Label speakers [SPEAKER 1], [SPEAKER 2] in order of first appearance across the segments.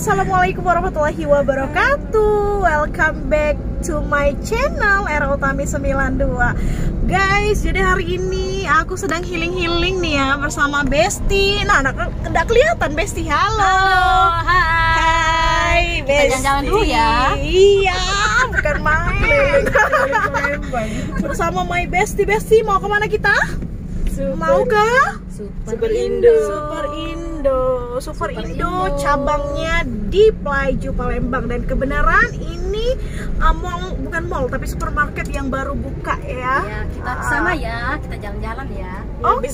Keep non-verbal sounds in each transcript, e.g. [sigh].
[SPEAKER 1] Assalamualaikum warahmatullahi wabarakatuh Welcome back to my channel Era Utami 92 Guys, jadi hari ini aku sedang healing-healing nih ya Bersama Besti Nah, tidak kelihatan Besti Halo,
[SPEAKER 2] Halo, hai.
[SPEAKER 1] Hai
[SPEAKER 2] Kita
[SPEAKER 1] Besti
[SPEAKER 2] jalan-jalan dulu ya.
[SPEAKER 1] Iya, bukan main [laughs] Bersama my Besti Besti, mau ke mana kita? Mau ke?
[SPEAKER 2] Super,
[SPEAKER 1] Indo. Super Indo. Super, Indo, cabangnya di Plaiju Palembang dan kebenaran ini uh, mall bukan mall tapi supermarket yang baru buka ya.
[SPEAKER 2] Ya, kita sama ya, kita jalan-jalan ya.
[SPEAKER 1] Oke,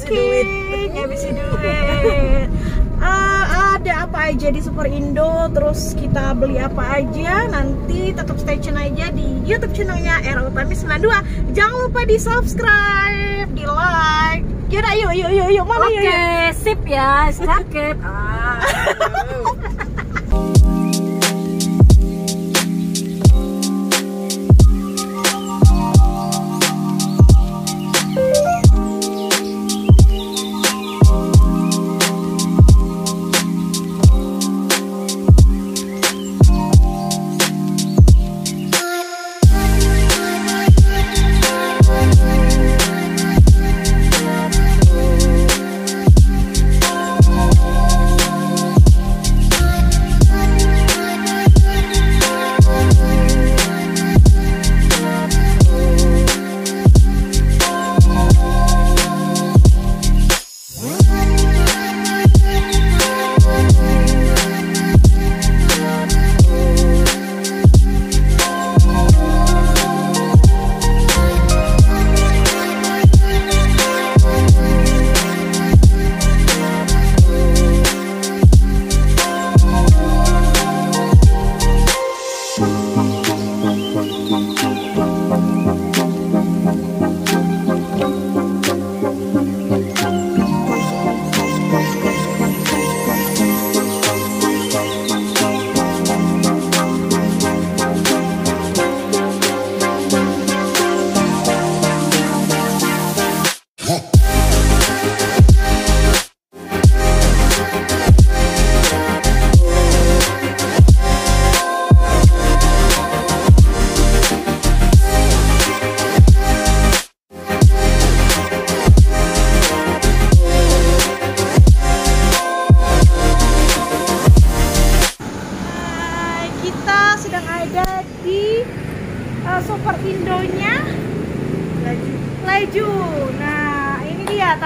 [SPEAKER 1] ngabisi duit. [laughs] Uh, ada apa aja di Super Indo, terus kita beli apa aja, nanti tetap stay tune aja di YouTube channelnya Era Utami 92. Jangan lupa di subscribe, di like. Yaudah, yuk, yuk, yuk, yuk, mana yuk,
[SPEAKER 2] Oke, sip ya, sakit. Ah.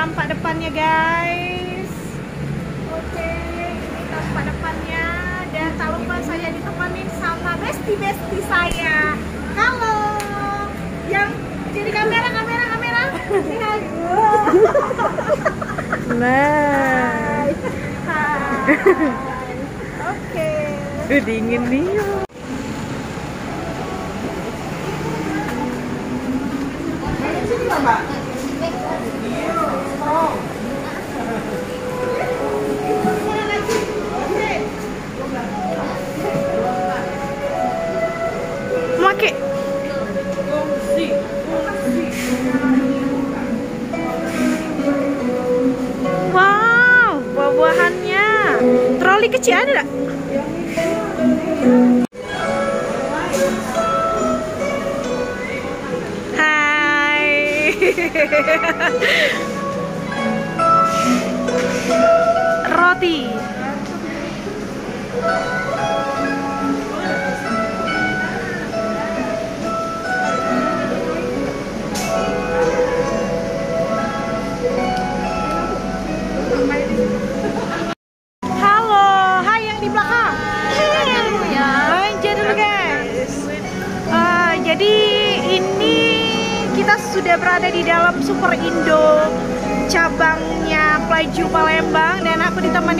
[SPEAKER 1] Tampak depannya, guys. Oke, ini tampak depannya dan tak lupa saya ditemani sama besti-besti saya. Halo. Yang jadi kamera, kamera, kamera. Hi.
[SPEAKER 3] Nah,
[SPEAKER 1] Hai. Hai. Oke.
[SPEAKER 3] udah dingin nih.
[SPEAKER 1] Troli kecil ada nggak? Hai. [laughs]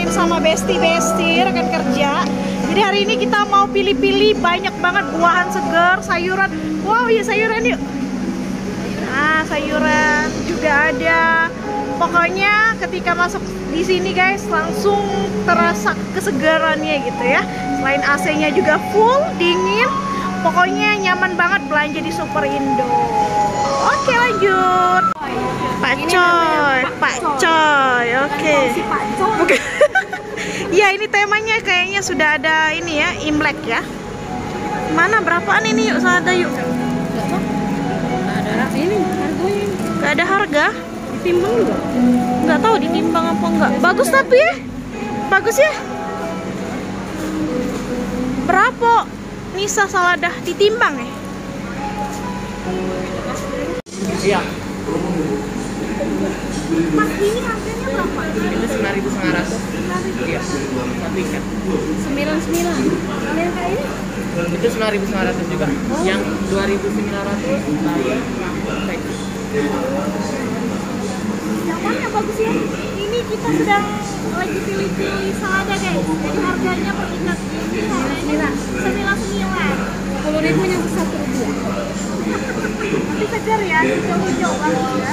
[SPEAKER 1] ditemenin sama besti-besti rekan kerja. Jadi hari ini kita mau pilih-pilih banyak banget buahan segar, sayuran. Wow, ya sayuran yuk. Nah, sayuran juga ada. Pokoknya ketika masuk di sini guys langsung terasa kesegarannya gitu ya. Selain AC-nya juga full, dingin. Pokoknya nyaman banget belanja di Super Indo. Oke, lanjut. Pak Coy, Pak Coy. Oke.
[SPEAKER 2] Coy.
[SPEAKER 1] Bukan. Iya ini temanya kayaknya sudah ada ini ya, Imlek ya. Mana berapaan ini yuk selada yuk?
[SPEAKER 2] Ada ini harganya
[SPEAKER 1] Gak ada harga?
[SPEAKER 2] ditimbang juga.
[SPEAKER 1] Nggak tahu ditimbang apa enggak. Bagus tapi ya? Bagus ya? Berapa Nisa saladah ditimbang ya?
[SPEAKER 3] Iya.
[SPEAKER 1] Mas ini harganya berapa?
[SPEAKER 3] Itu sembilan ribu sembilan ratus. Iya. Satu ikat.
[SPEAKER 2] Sembilan sembilan. Yang kayak ini?
[SPEAKER 3] Itu sembilan ribu sembilan ratus juga. Yang dua ribu sembilan ratus.
[SPEAKER 1] Yang mana bagus ya? Ini kita sedang lagi pilih-pilih salada guys. Jadi harganya per ikat ini harganya sembilan sembilan.
[SPEAKER 2] Sepuluh ribu yang satu ribu.
[SPEAKER 1] Tapi segar ya, hijau-hijau bagus ya.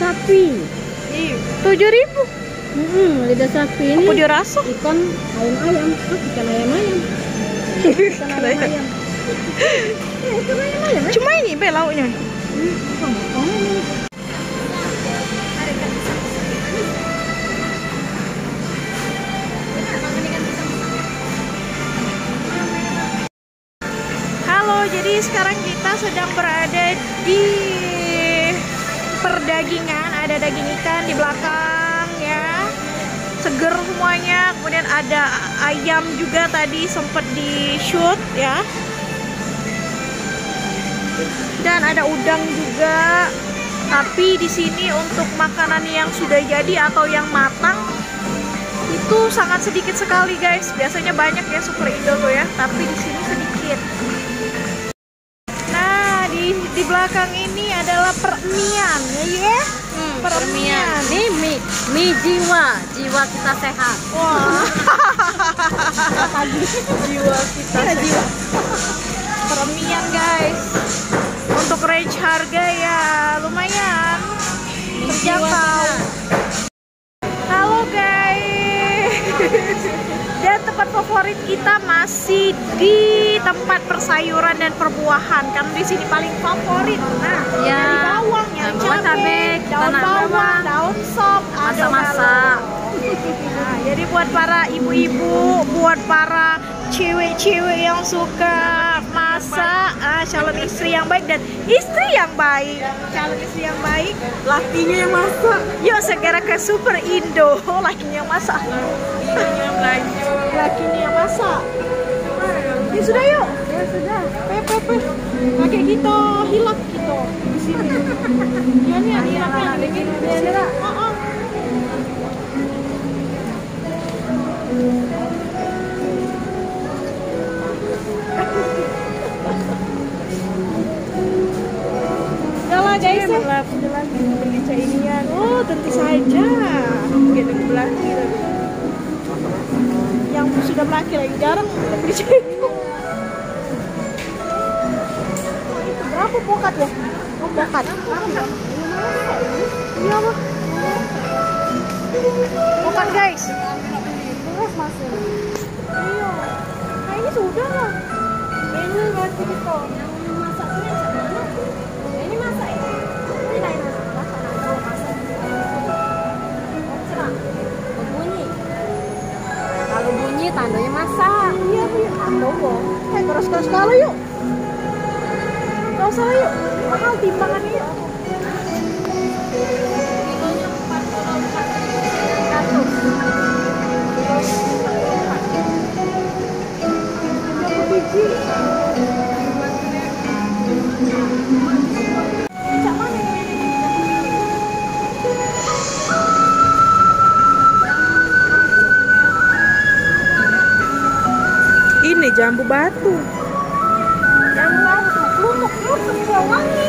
[SPEAKER 2] sapi.
[SPEAKER 1] Tujuh ribu.
[SPEAKER 2] Hmm, lidah sapi ini
[SPEAKER 1] Apa dirasa?
[SPEAKER 2] ikan ayam ayam, oh, ikan ayam ayam. [laughs] Ikan ayam ayam. Eh, eh?
[SPEAKER 1] Cuma ini be lauknya.
[SPEAKER 2] Hmm, oh.
[SPEAKER 1] Halo, jadi sekarang kita sedang berada di perdagingan. Ada daging ikan di belakang ya. Seger semuanya. Kemudian ada ayam juga tadi sempat di shoot ya. Dan ada udang juga. Tapi di sini untuk makanan yang sudah jadi atau yang matang itu sangat sedikit sekali guys. Biasanya banyak ya Super Indo tuh ya, tapi di sini sedikit. Nah, di di belakang ini adalah permian ya, ya.
[SPEAKER 2] Hmm,
[SPEAKER 1] Permian.
[SPEAKER 2] Ini mie, mie jiwa, jiwa kita sehat.
[SPEAKER 1] Wah. [laughs] jiwa kita jiwa. Permian guys. Untuk range harga ya lumayan terjangkau. Favorit kita masih di tempat persayuran dan perbuahan karena di sini paling favorit. Nah,
[SPEAKER 2] Ya.
[SPEAKER 1] nyari bawang,
[SPEAKER 2] bawang
[SPEAKER 1] cabai, daun bawang,
[SPEAKER 2] bawang.
[SPEAKER 1] daun sop,
[SPEAKER 2] Masak-masak.
[SPEAKER 1] Nah, jadi buat para ibu-ibu, buat para cewek-cewek yang suka masak, ah, calon istri yang baik dan istri yang baik, calon istri yang baik, lakinya yang masak. Yuk segera ke Super Indo, [laughs] lakinya yang masak. Lakinya yang masak. Ya sudah yuk. Ya sudah. Pepe pepe. Pakai gitu, hilap gitu di sini. Ya nih, hilapnya ada gitu. Oh, oh. Guys ya. Oh tentu saja. Belaki tadi. Yang sudah belaki lagi jarang [laughs] berbicara itu. Itu berapa pokat ya? Oh pokat. Iya apa? Pokat guys. Terus masuk. Iya. Nah ini sudah lah. Ini masih gitu. Pandonya masak. Iya bu yuk. Pandowo kayak eh, keras
[SPEAKER 2] keras kalau
[SPEAKER 1] yuk. Enggak usah yuk. Mahal timbangannya yuk. Thank you. Jambu batu.
[SPEAKER 3] Jambu batu, lumuk bau wangi.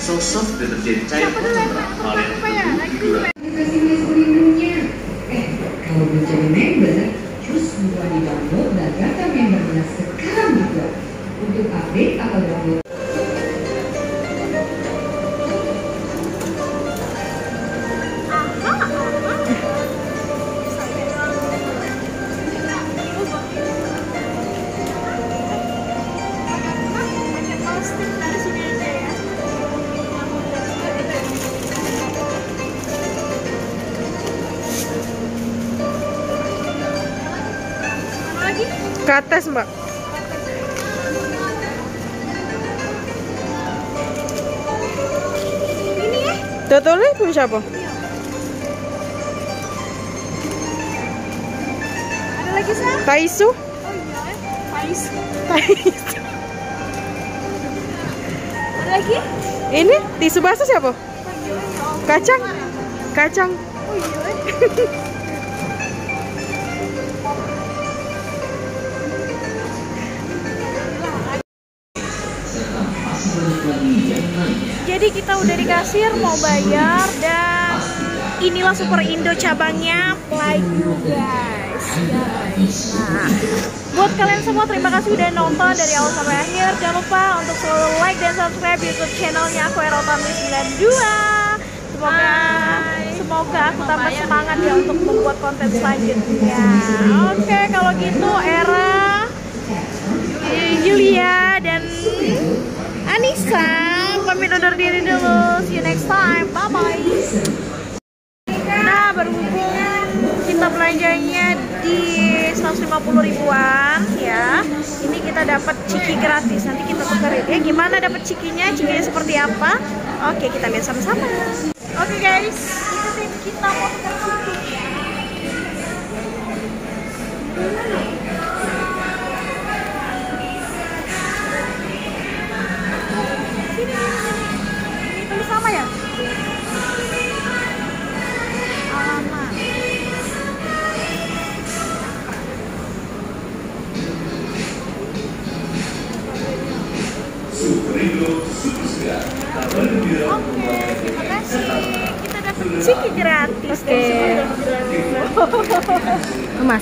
[SPEAKER 4] sosok deterjen cair konsentrat varian tujuh
[SPEAKER 5] Eh, kalau belum jadi member, cus buruan di download dan data membernya sekarang juga. Untuk update
[SPEAKER 6] atas, Mbak.
[SPEAKER 1] Ini?
[SPEAKER 6] Totole punya siapa?
[SPEAKER 1] Ada lagi sah?
[SPEAKER 6] Taisu?
[SPEAKER 1] Oh iya, Pais.
[SPEAKER 6] Taisu.
[SPEAKER 1] Ada lagi?
[SPEAKER 6] Ini tisu basah siapa? Kacang? Kacang.
[SPEAKER 1] Oh iya. [laughs] udah di kasir mau bayar dan inilah Super Indo cabangnya Playu guys. guys. Nah, buat kalian semua terima kasih udah nonton dari awal sampai akhir. Jangan lupa untuk selalu like dan subscribe YouTube channelnya aku Erotami 92. Semoga semoga aku tambah semangat ya untuk membuat konten selanjutnya. Oke, kalau gitu Era, Julia dan Anissa pamit undur diri dulu. See you next time. Bye bye. Nah, berhubung kita belanjanya di 150 ribuan ya. Ini kita dapat ciki gratis. Nanti kita tukerin ya. Gimana dapat cikinya? Cikinya seperti apa? Oke, kita lihat sama-sama. Oke guys, ikutin kita mau ciki.